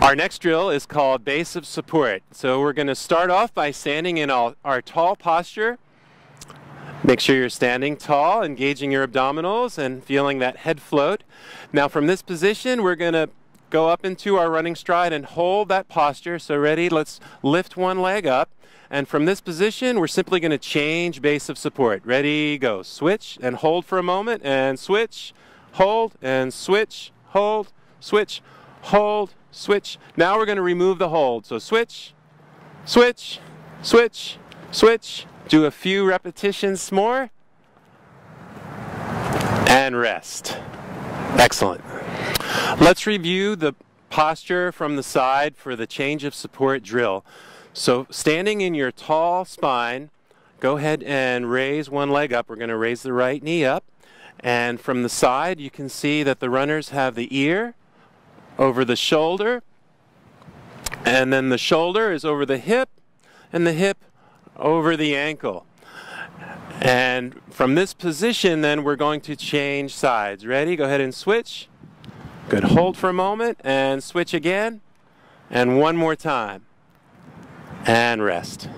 Our next drill is called base of support. So we're going to start off by standing in our, our tall posture. Make sure you're standing tall, engaging your abdominals and feeling that head float. Now from this position, we're going to go up into our running stride and hold that posture. So ready, let's lift one leg up. And from this position, we're simply going to change base of support. Ready, go. Switch and hold for a moment and switch, hold and switch, hold, switch, hold, switch. Now we're going to remove the hold. So switch, switch, switch, switch. Do a few repetitions more. And rest. Excellent. Let's review the posture from the side for the change of support drill. So standing in your tall spine, go ahead and raise one leg up. We're going to raise the right knee up. And from the side, you can see that the runners have the ear over the shoulder. And then the shoulder is over the hip, and the hip over the ankle. And from this position, then we're going to change sides. Ready? Go ahead and switch. Good. Hold for a moment and switch again. And one more time. And rest.